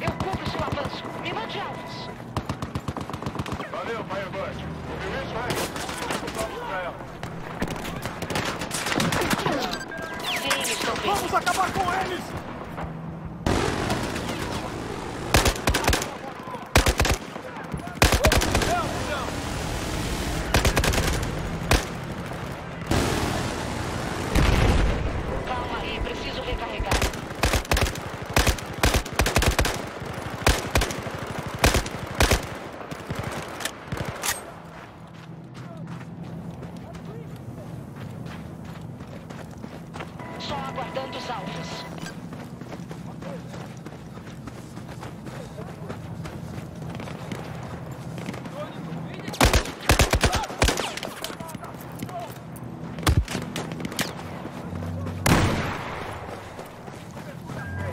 Eu cubro seu avanço. Me mande alvos. Valeu, Firebird. Estou bem. Vamos acabar com eles! Só aguardando os alvos.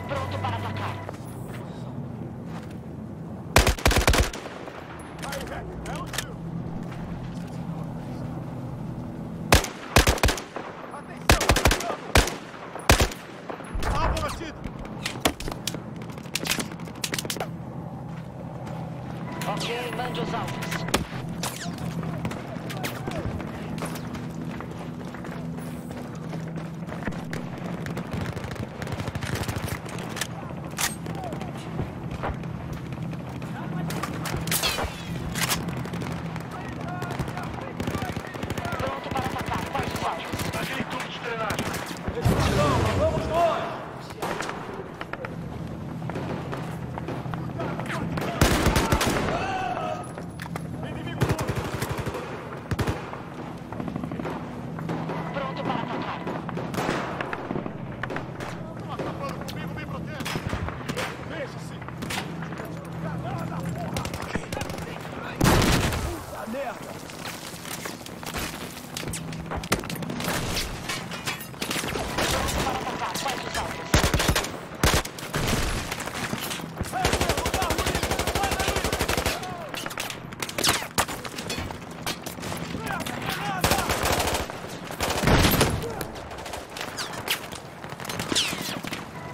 Pronto para atacar. Ok, mande alvos. Merda! Pronto para atacar. Quais os alvos?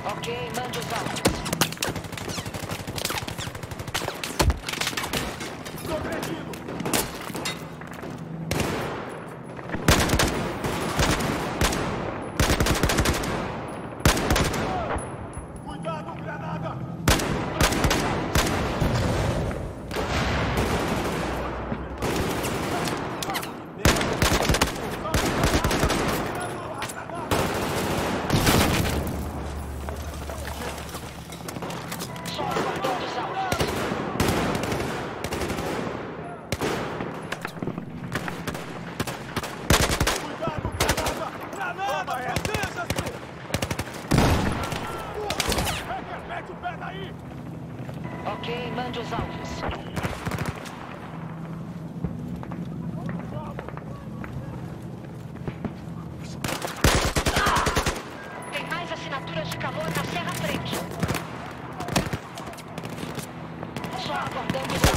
Ok, mande os alvos. Cuidado, granada! Só aguardando os alvos. Cuidado, granada! Granada, proteja-se! Hacker, mete o pé daí! Ok, mande os alvos. Там, там, там.